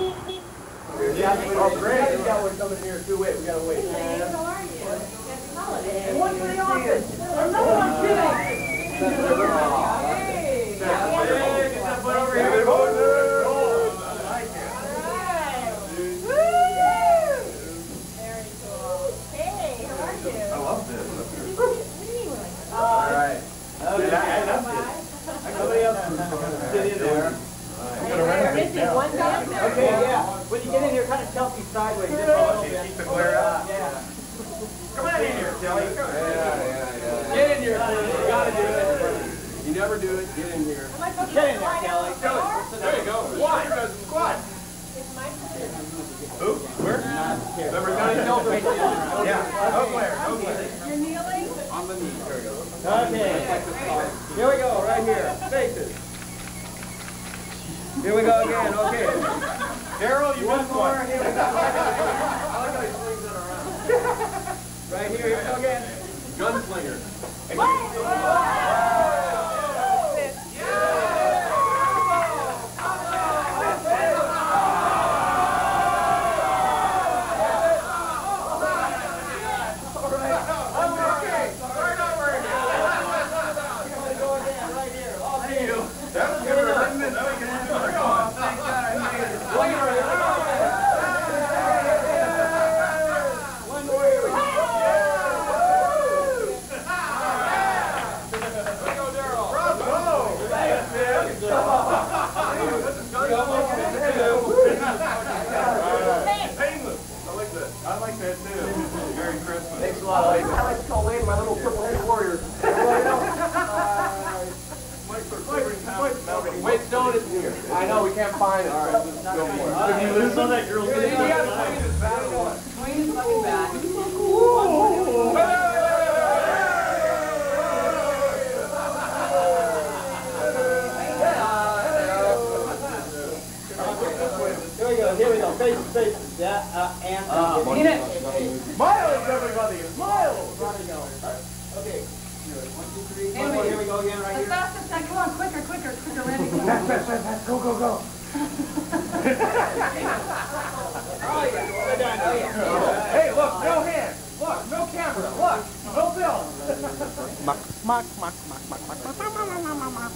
Oh, great. We got one coming here too. Wait, we gotta wait. Hey, How are you? Happy holidays. One for the office. Another one today. Hey. Hey, get that butt over here. Very cool. Hey, how are you? I love this. Anyway. All right. Okay, I- I love this. Somebody else get in there. We're missing one man there. Okay, yeah. When you get in here, kind of tilt you sideways. Oh, just a Okay, keep the glare out. Uh, yeah. Come on in here, Kelly. Yeah, yeah, yeah. Get in here, Kelly. You gotta do it. You never do it. Get in here. Am I Get in there, slide Kelly. the? There you go. Squat. Squat. It's my turn. Who? Where? Remember Johnny Kelly? Yeah. Go Blair. Go Blair. You're kneeling? On the knee. There we go. Okay. Here we go, right here. Faces. Here we go again, okay. Daryl, you One missed more, one. here we go. I like how he swings it around. Right here, here we go again. Gunslinger. That's good for a minute. Now we can keep going. Thank God I made it. Bravo! Thanks, man. Painless. I like that. I like that too. Merry Christmas. Thanks a lot. I like to call Lane my little triple-headed warrior. Wait, Stone is here. I know, we can't find it. All right, let's go for it. Did you lose on that girl's gonna Here we go, here we go. Faces, faces. Yeah, uh, and. Ah, in it. Miles, everybody, miles! There we go. Okay. One, two, three. One more. Here we go again, right As here. fast as I, come on, quicker, quicker, quicker, Randy. come on. Fast, fast, fast, fast, go, go, go. Oh, yeah. We're done. Oh, yeah. Hey, look, no hands. Look, no camera. Look, no film. Mak, mak, mak, mak, mak, mak, mak, mak, mak, mak, mak,